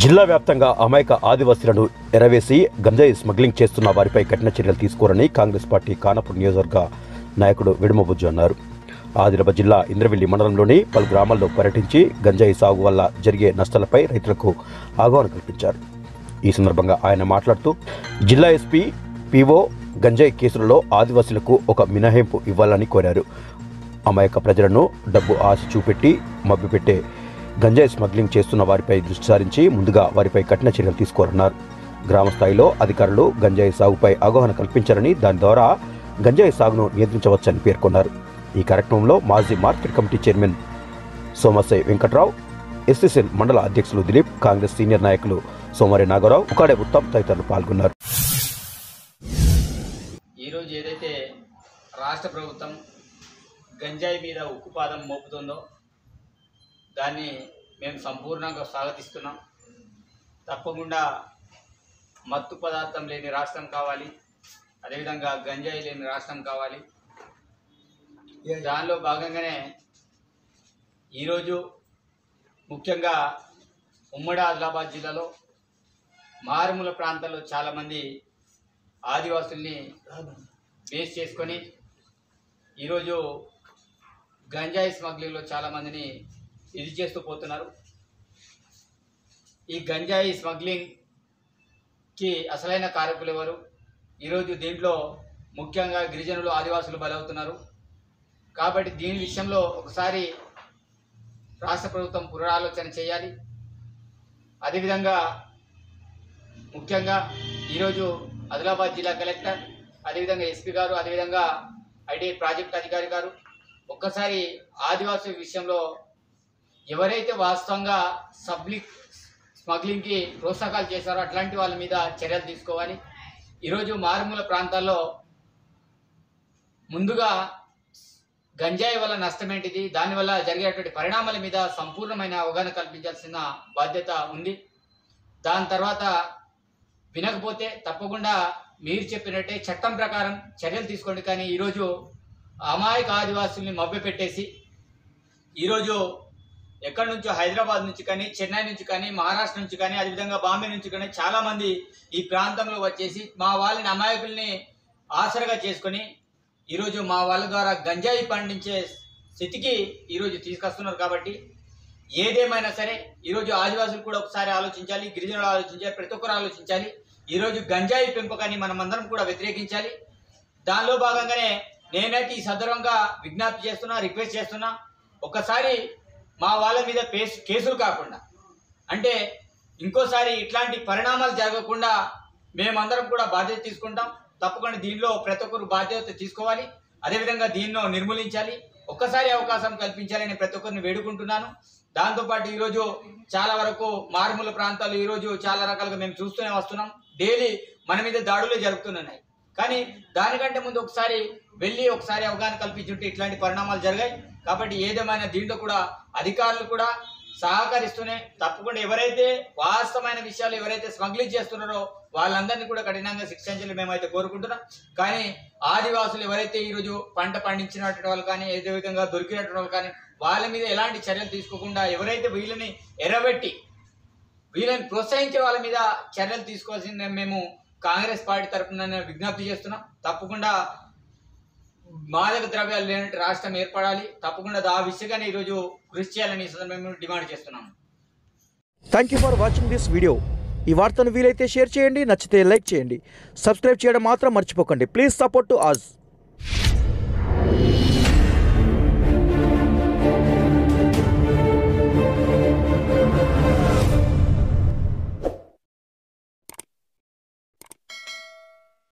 జిల్లా వ్యాప్తంగా అమాయక ఆదివాసీలను ఎరవేసి గంజాయి స్మగ్లింగ్ చేస్తున్న వారిపై కఠిన చర్యలు తీసుకోరని కాంగ్రెస్ పార్టీ కానపూర్ నియోజకవర్గ నాయకుడు విడుమబుజ్జు అన్నారు. ఆదిలాబాద్ జిల్లా ఇంద్రవెల్లి మండలంలోని పలు గ్రామాల్లో పర్యటించి గంజాయి సాగు వల్ల జరిగే నష్టాలపై రైతులకు ఆహ్వానం కల్పించారు. ఈ సందర్భంగా ఆయన మాట్లాడుతూ జిల్లా ఎస్పీ పీఓ గంజాయి కేసులలో ఆదివాసీలకు ఒక మినహాయింపు ఇవ్వాలని కోరారు. అమాయక ప్రజలను డబ్బు ఆశ చూపెట్టి మభ్యపెట్టే గంజాయి స్మగ్లింగ్ చేస్తున్న వారిపై దృష్టి సారించి ముందుగా వారిపై కఠిన చర్యలు తీసుకోరన్నారు. గ్రామ స్థాయిలో అధికారులు గంజాయి సాగుపై అవగాహన కల్పించారని దాని ద్వారా గంజాయి సాగును నియంత్రించవచ్చని పేర్కొన్నారు. ఈ కార్యక్రమంలో మాజీ market committee chairman Somasai Venkatrao SSL మండల అధ్యక్షులు దిలీప్ కాంగ్రెస్ సీనియర్ నాయకులు సోమరి నాగరావు ఉకాడే ఉత్తమ్ తదితరులు పాల్గొన్నారు. ఈరోజు ఏదైతే రాష్ట్ర ప్రభుత్వం గంజాయి మీద ఉక్కుపాదం మోపుతుందో దాన్ని మేము సంపూర్ణంగా స్వాగతిస్తున్నాం. తప్పకుండా మత్తు పదార్థం లేని రాష్ట్రం కావాలి. అదేవిధంగా గంజాయి లేని రాష్ట్రం కావాలి. దానిలో భాగంగానే ఈరోజు ముఖ్యంగా ఉమ్మడి ఆదిలాబాద్ జిల్లాలో మారుమూల ప్రాంతాల్లో చాలామంది ఆదివాసుల్ని బేస్ చేసుకొని ఈరోజు గంజాయి స్మగ్లింగ్లో చాలామందిని ఇది చేస్తూ పోతున్నారు. ఈ గంజాయి స్మగ్లింగ్కి అసలైన కారకులు ఎవరు? ఈరోజు దీంట్లో ముఖ్యంగా గిరిజనులు ఆదివాసులు బలవుతున్నారు. కాబట్టి దీని విషయంలో ఒకసారి రాష్ట్ర ప్రభుత్వం పునరాలోచన చేయాలి. అదేవిధంగా ముఖ్యంగా ఈరోజు ఆదిలాబాద్ జిల్లా కలెక్టర్ అదేవిధంగా ఎస్పీ గారు అదేవిధంగా ఐటీ ప్రాజెక్ట్ అధికారి గారు ఒక్కసారి ఆదివాసుల విషయంలో ఎవరైతే వాస్తవంగా సబ్లిక్ స్మగ్లింగ్కి ప్రోత్సాహాలు చేశారో అట్లాంటి వాళ్ళ మీద చర్యలు తీసుకోవాలి. ఈరోజు మారుమూల ప్రాంతాల్లో ముందుగా గంజాయి వల్ల నష్టం ఏంటిది దానివల్ల జరిగేటువంటి పరిణామాల మీద సంపూర్ణమైన అవగాహన కల్పించాల్సిన బాధ్యత ఉంది. దాని తర్వాత వినకపోతే తప్పకుండా మీరు చెప్పినట్టే చట్టం ప్రకారం చర్యలు తీసుకోండి. కానీ ఈరోజు అమాయక ఆదివాసుల్ని మభ్యపెట్టేసి ఈరోజు ఎక్కడి నుంచో హైదరాబాద్ నుంచి కానీ చెన్నై నుంచి కానీ మహారాష్ట్ర నుంచి కానీ అదేవిధంగా బాంబే నుంచి కానీ చాలామంది ఈ ప్రాంతంలో వచ్చేసి మా వాళ్ళని అమాయకుల్ని ఆసరగా చేసుకొని ఈరోజు మా వాళ్ళ ద్వారా గంజాయి పండించే స్థితికి ఈరోజు తీసుకొస్తున్నారు కాబట్టి ఏదేమైనా సరే ఈరోజు ఆదివాసులు కూడా ఒకసారి ఆలోచించాలి గిరిజనులు ఆలోచించాలి ప్రతి ఒక్కరు ఆలోచించాలి. ఈరోజు గంజాయి పెంపకాన్ని మనం అందరం కూడా వ్యతిరేకించాలి. దానిలో భాగంగానే నేనైతే ఈ సందర్భంగా విజ్ఞప్తి చేస్తున్నా రిక్వెస్ట్ చేస్తున్నా. ఒకసారి మా వాళ్ళ మీద పేస్- కేసులు కాకుండా. అంటే ఇంకోసారి ఇట్లాంటి పరిణామాలు జరగకుండా మేమందరం కూడా బాధ్యత తీసుకుంటాం. తప్పకుండా దీనిలో ప్రతి ఒక్కరు బాధ్యత తీసుకోవాలి. అదేవిధంగా దీనిలో నిర్మూలించాలి. ఒక్కసారి అవకాశం కల్పించాలని ప్రతి ఒక్కరిని వేడుకుంటున్నాను. దాంతోపాటు ఈరోజు చాలా వరకు మారుమూల ప్రాంతాలు ఈరోజు చాలా రకాలుగా మేము చూస్తూనే వస్తున్నాం. డైలీ మన మీద దాడులు జరుగుతున్నాయి కానీ దానికంటే ముందు ఒకసారి వెళ్ళి ఒకసారి అవగాహన కల్పించుంటే ఇట్లాంటి పరిణామాలు జరిగాయి. కాబట్టి ఏదేమైనా దీంట్లో కూడా అధికారులు కూడా సహకరిస్తూనే తప్పకుండా ఎవరైతే వాస్తవమైన విషయాలు ఎవరైతే స్మగ్లింగ్ చేస్తున్నారో వాళ్ళందరినీ కూడా కఠినంగా శిక్షించాలి మేమైతే కోరుకుంటున్నాం. కానీ ఆదివాసులు ఎవరైతే ఈరోజు పంట పండించినటువంటి వాళ్ళు కానీ ఏదో విధంగా దొరికినటువంటి వాళ్ళు కానీ వాళ్ళ మీద ఎలాంటి చర్యలు తీసుకోకుండా ఎవరైతే వీళ్ళని ఎరబెట్టి వీళ్ళని ప్రోత్సహించే వాళ్ళ మీద చర్యలు తీసుకోవాల్సింది మేము కాంగ్రెస్ పార్టీ తరఫున విజ్ఞప్తి చేస్తున్నాం. తప్పకుండా మాదక ద్రవ్యాలు లేనట్టు రాష్ట్రం ఏర్పడాలి. తప్పకుండా ఆ విషయంగానే ఈరోజు కృషి చేయాలని మేము డిమాండ్ చేస్తున్నాము. Thank you for watching this video ఈ వార్తను వీలైతే షేర్ చేయండి నచ్చితే లైక్ చేయండి. సబ్స్క్రైబ్ చేయడం మాత్రం మర్చిపోకండి. Please support to us